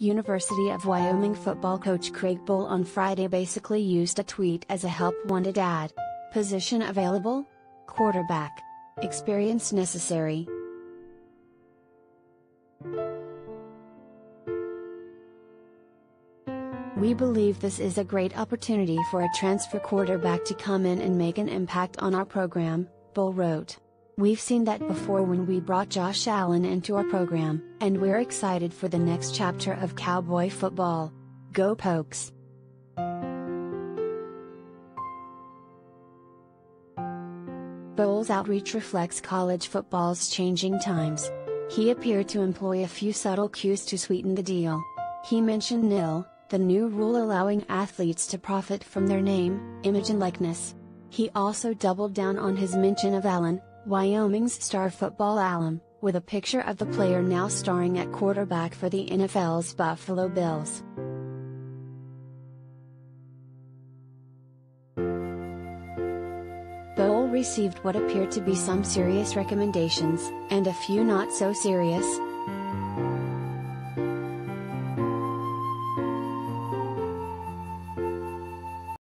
University of Wyoming football coach Craig Bohl on Friday basically used a tweet as a help wanted ad. Position available? Quarterback. Experience necessary. We believe this is a great opportunity for a transfer quarterback to come in and make an impact on our program, Bohl wrote. We've seen that before when we brought Josh Allen into our program, and we're excited for the next chapter of Cowboy football. Go Pokes! Bohl's outreach reflects college football's changing times. He appeared to employ a few subtle cues to sweeten the deal. He mentioned NIL, the new rule allowing athletes to profit from their name, image and likeness. He also doubled down on his mention of Allen, Wyoming's star football alum, with a picture of the player now starring at quarterback for the NFL's Buffalo Bills. Bohl received what appeared to be some serious recommendations, and a few not so serious.